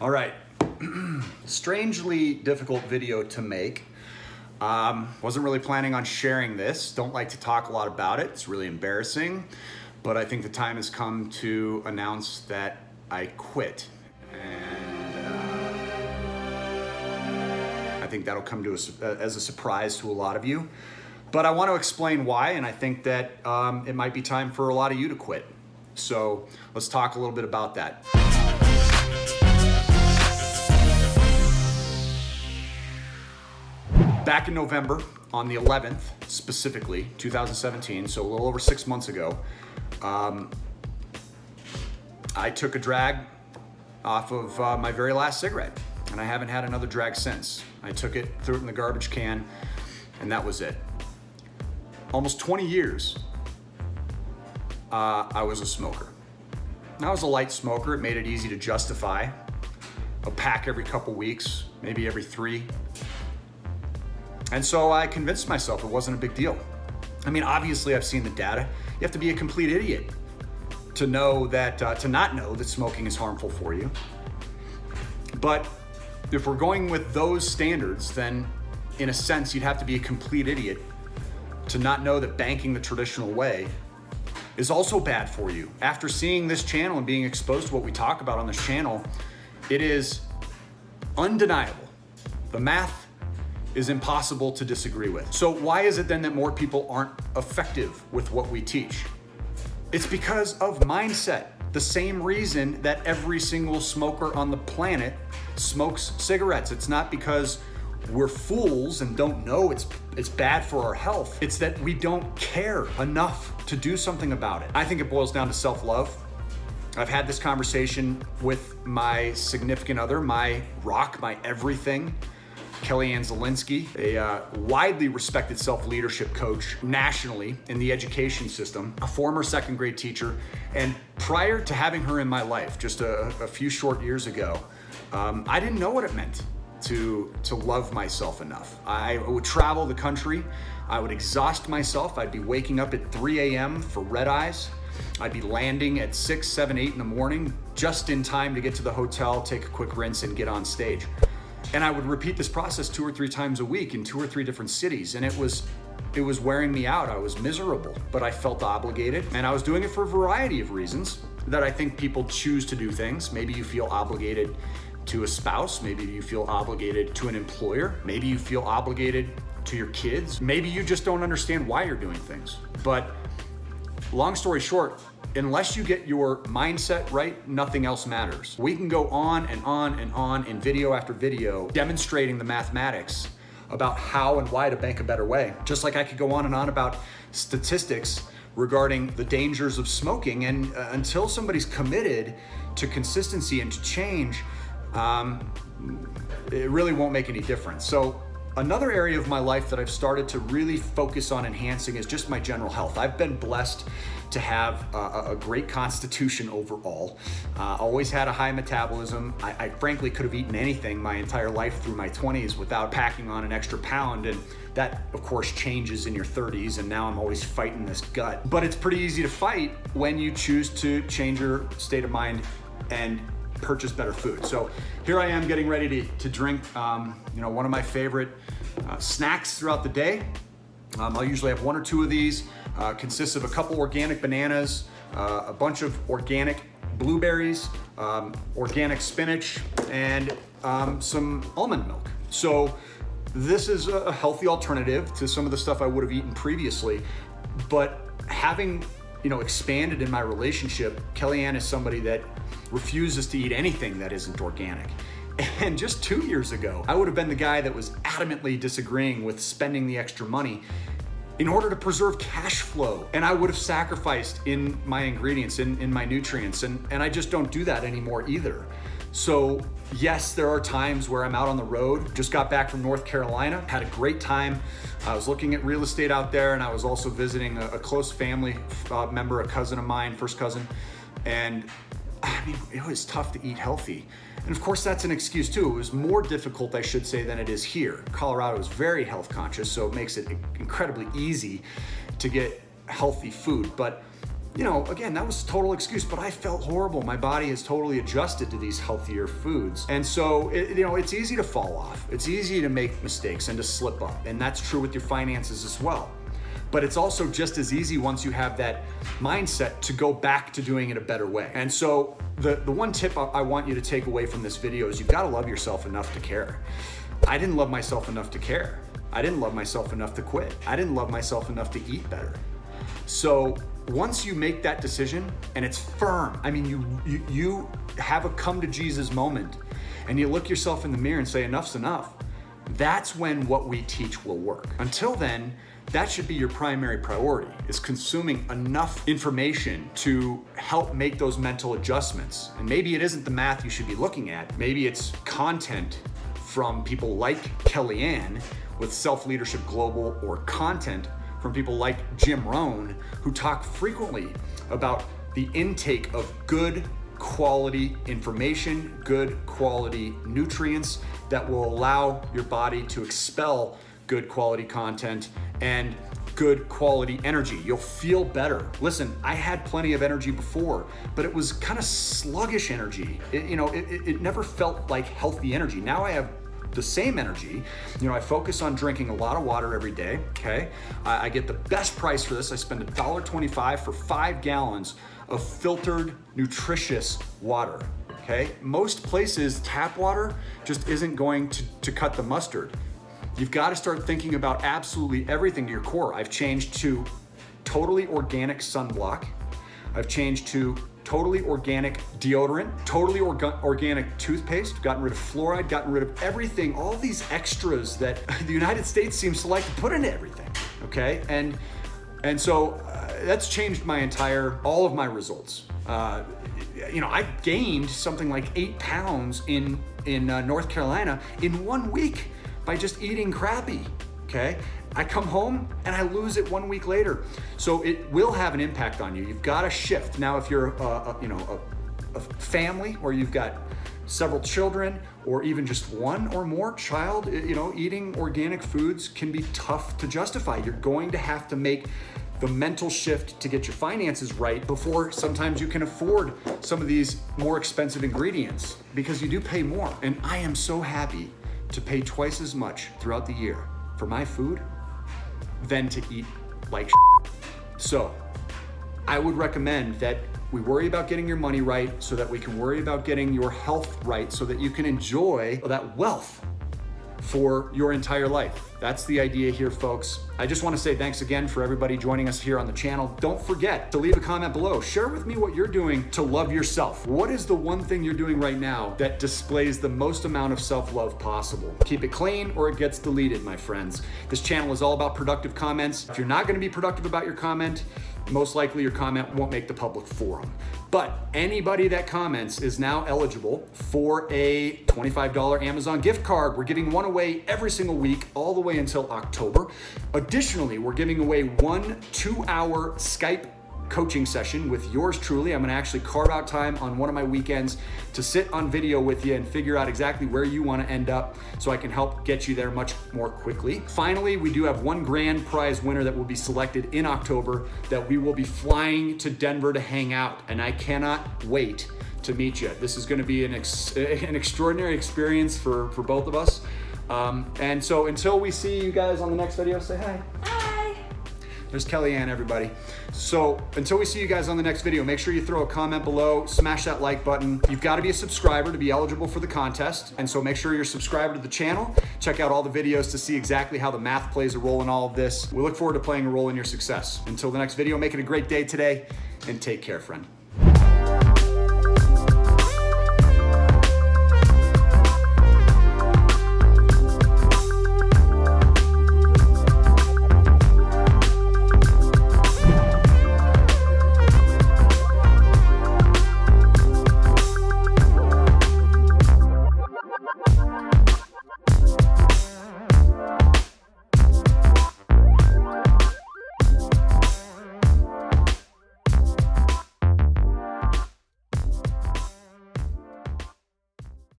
All right, strangely difficult video to make. Um, wasn't really planning on sharing this. Don't like to talk a lot about it. It's really embarrassing, but I think the time has come to announce that I quit. And uh, I think that'll come to a, as a surprise to a lot of you. But I want to explain why, and I think that um, it might be time for a lot of you to quit. So let's talk a little bit about that. Back in November, on the 11th specifically, 2017, so a little over six months ago, um, I took a drag off of uh, my very last cigarette, and I haven't had another drag since. I took it, threw it in the garbage can, and that was it. Almost 20 years, uh, I was a smoker. I was a light smoker. It made it easy to justify a pack every couple weeks, maybe every three. And so I convinced myself it wasn't a big deal. I mean, obviously, I've seen the data. You have to be a complete idiot to know that, uh, to not know that smoking is harmful for you. But if we're going with those standards, then in a sense, you'd have to be a complete idiot to not know that banking the traditional way is also bad for you. After seeing this channel and being exposed to what we talk about on this channel, it is undeniable. The math is impossible to disagree with. So why is it then that more people aren't effective with what we teach? It's because of mindset. The same reason that every single smoker on the planet smokes cigarettes. It's not because we're fools and don't know it's it's bad for our health. It's that we don't care enough to do something about it. I think it boils down to self-love. I've had this conversation with my significant other, my rock, my everything. Kellyanne Zelinsky, a uh, widely respected self-leadership coach nationally in the education system, a former second grade teacher, and prior to having her in my life, just a, a few short years ago, um, I didn't know what it meant to, to love myself enough. I would travel the country, I would exhaust myself, I'd be waking up at 3 a.m. for red eyes, I'd be landing at 6, 7, 8 in the morning, just in time to get to the hotel, take a quick rinse, and get on stage. And I would repeat this process two or three times a week in two or three different cities. And it was it was wearing me out. I was miserable, but I felt obligated. And I was doing it for a variety of reasons that I think people choose to do things. Maybe you feel obligated to a spouse. Maybe you feel obligated to an employer. Maybe you feel obligated to your kids. Maybe you just don't understand why you're doing things. But long story short, unless you get your mindset right, nothing else matters. We can go on and on and on in video after video demonstrating the mathematics about how and why to bank a better way. Just like I could go on and on about statistics regarding the dangers of smoking. And uh, until somebody's committed to consistency and to change, um, it really won't make any difference. So Another area of my life that I've started to really focus on enhancing is just my general health. I've been blessed to have a, a great constitution overall. Uh, always had a high metabolism. I, I frankly could have eaten anything my entire life through my 20s without packing on an extra pound. And that, of course, changes in your 30s, and now I'm always fighting this gut. But it's pretty easy to fight when you choose to change your state of mind and purchase better food. So here I am getting ready to, to drink, um, you know, one of my favorite uh, snacks throughout the day. Um, I'll usually have one or two of these. Uh, consists of a couple organic bananas, uh, a bunch of organic blueberries, um, organic spinach, and um, some almond milk. So this is a healthy alternative to some of the stuff I would have eaten previously, but having you know expanded in my relationship, Kellyanne is somebody that refuses to eat anything that isn't organic. And just two years ago, I would have been the guy that was adamantly disagreeing with spending the extra money in order to preserve cash flow. And I would have sacrificed in my ingredients, in, in my nutrients. And, and I just don't do that anymore either. So yes, there are times where I'm out on the road. Just got back from North Carolina, had a great time. I was looking at real estate out there and I was also visiting a, a close family uh, member, a cousin of mine, first cousin. And I mean, it was tough to eat healthy. And of course, that's an excuse too. It was more difficult, I should say, than it is here. Colorado is very health conscious, so it makes it incredibly easy to get healthy food. But you know, again, that was total excuse, but I felt horrible. My body has totally adjusted to these healthier foods. And so, it, you know, it's easy to fall off. It's easy to make mistakes and to slip up. And that's true with your finances as well. But it's also just as easy once you have that mindset to go back to doing it a better way. And so the, the one tip I want you to take away from this video is you've got to love yourself enough to care. I didn't love myself enough to care. I didn't love myself enough to quit. I didn't love myself enough to eat better. So once you make that decision and it's firm, I mean, you, you, you have a come to Jesus moment and you look yourself in the mirror and say, enough's enough. That's when what we teach will work. Until then, that should be your primary priority is consuming enough information to help make those mental adjustments. And maybe it isn't the math you should be looking at. Maybe it's content from people like Kellyanne with Self Leadership Global or content from people like Jim Rohn who talk frequently about the intake of good quality information, good quality nutrients that will allow your body to expel good quality content and good quality energy. You'll feel better. Listen, I had plenty of energy before, but it was kind of sluggish energy. It, you know, it, it never felt like healthy energy. Now I have the same energy. You know, I focus on drinking a lot of water every day, okay? I, I get the best price for this. I spend $1.25 for five gallons of filtered, nutritious water, okay? Most places, tap water just isn't going to, to cut the mustard. You've got to start thinking about absolutely everything to your core. I've changed to totally organic sunblock. I've changed to totally organic deodorant, totally orga organic toothpaste, gotten rid of fluoride, gotten rid of everything, all these extras that the United States seems to like to put into everything, okay? And, and so uh, that's changed my entire, all of my results. Uh, you know, I gained something like eight pounds in, in uh, North Carolina in one week by just eating crappy, okay? I come home and I lose it one week later. So it will have an impact on you. You've got to shift. Now, if you're, a, you know, a, a family or you've got several children or even just one or more child, you know, eating organic foods can be tough to justify. You're going to have to make the mental shift to get your finances right before sometimes you can afford some of these more expensive ingredients because you do pay more. And I am so happy to pay twice as much throughout the year for my food than to eat like So I would recommend that we worry about getting your money right so that we can worry about getting your health right so that you can enjoy that wealth for your entire life. That's the idea here, folks. I just want to say thanks again for everybody joining us here on the channel. Don't forget to leave a comment below. Share with me what you're doing to love yourself. What is the one thing you're doing right now that displays the most amount of self-love possible? Keep it clean or it gets deleted, my friends. This channel is all about productive comments. If you're not going to be productive about your comment, most likely your comment won't make the public forum. But anybody that comments is now eligible for a $25 Amazon gift card. We're giving one away every single week, all the way until October. Additionally, we're giving away one two hour Skype coaching session with yours truly. I'm gonna actually carve out time on one of my weekends to sit on video with you and figure out exactly where you wanna end up so I can help get you there much more quickly. Finally, we do have one grand prize winner that will be selected in October that we will be flying to Denver to hang out and I cannot wait to meet you. This is gonna be an, ex an extraordinary experience for, for both of us. Um, and so until we see you guys on the next video, say hi. There's Kellyanne, everybody. So until we see you guys on the next video, make sure you throw a comment below, smash that like button. You've got to be a subscriber to be eligible for the contest. And so make sure you're subscribed to the channel. Check out all the videos to see exactly how the math plays a role in all of this. We look forward to playing a role in your success. Until the next video, make it a great day today and take care, friend.